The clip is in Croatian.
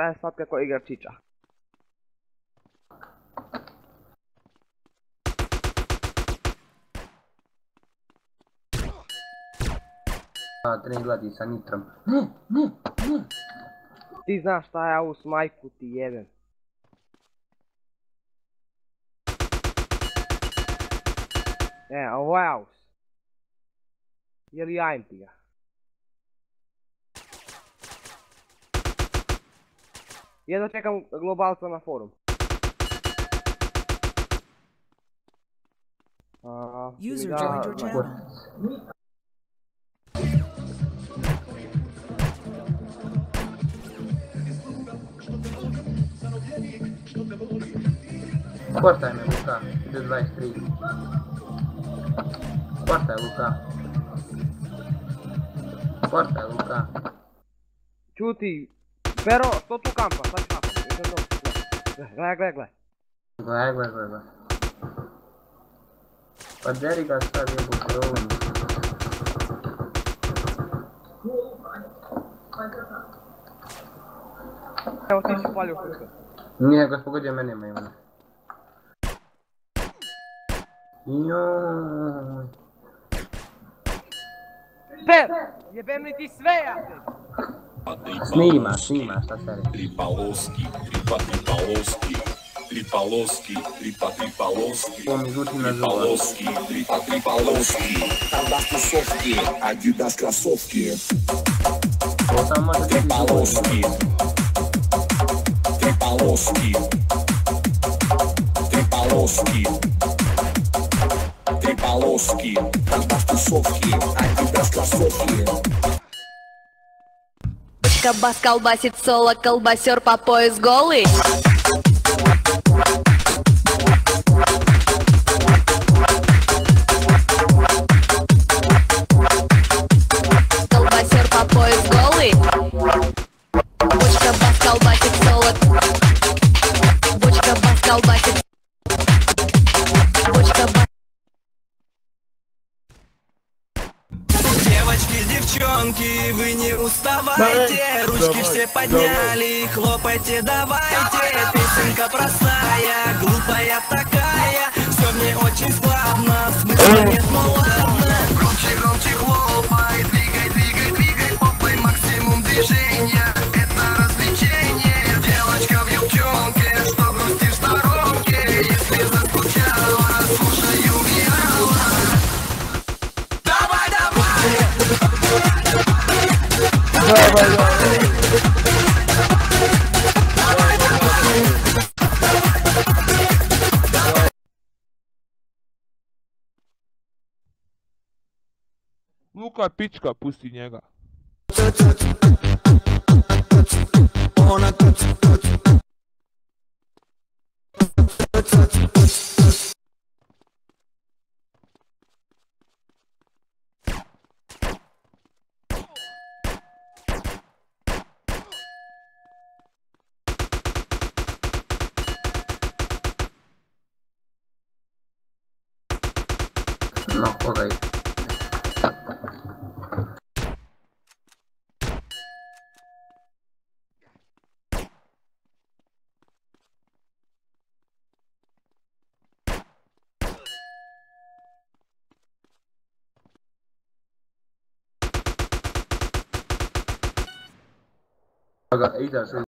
E, sad kako igra čiča. A, trening gladi sa nitrom. Ne, ne, ne. Ti znaš šta ja u smajku ti jebem. E, ovo je aus. Jer jajem ti ga. Jedno čekam globalca na forum. A, User joined your channel. Portaj me, Luka. Ide 23. Portaj, Luka. Portaj, Luka. Čuti, Pero, što tu kampa? Sad ću napad. Idem do. Gle, gle, gle. Gle, gle, gle, gle. Pa deri ga sad jebu krovom. Evo ti si palio kuka. Nije ga pogodio mene ima ima. Joj. Per! Jebem li ti sve ja tebi? Снима, снима, Три полоски, три по три полоски, три полоски, три по три полоски. Три полоски, три по три полоски. Адидас кроссовки, адидас кроссовки. Три полоски, три полоски, три полоски. Три полоски, раздав тусовки, адидас кроссовки. Бочка бас колбасит соло, колбасер по пояс голый. Колбасер по пояс голый. Бочка бас колбасит Девочки, девчонки, вы не уставайте. Ручки все подняли, хлопайте давайте. Песенка простая, глупая такая. Все мне очень складно, смысла нет, ну ладно. Громче, громче Luka pička, pusti njega. の方がいい。I got eight